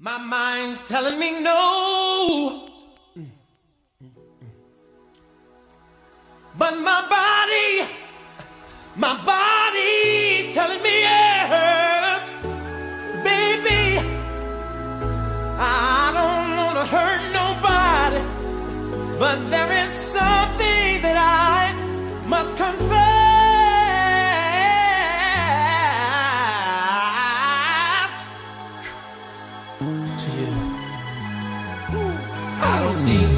My mind's telling me no. But my body, my body's telling me yes. Baby, I don't want to hurt nobody. But there is something. to you. I don't think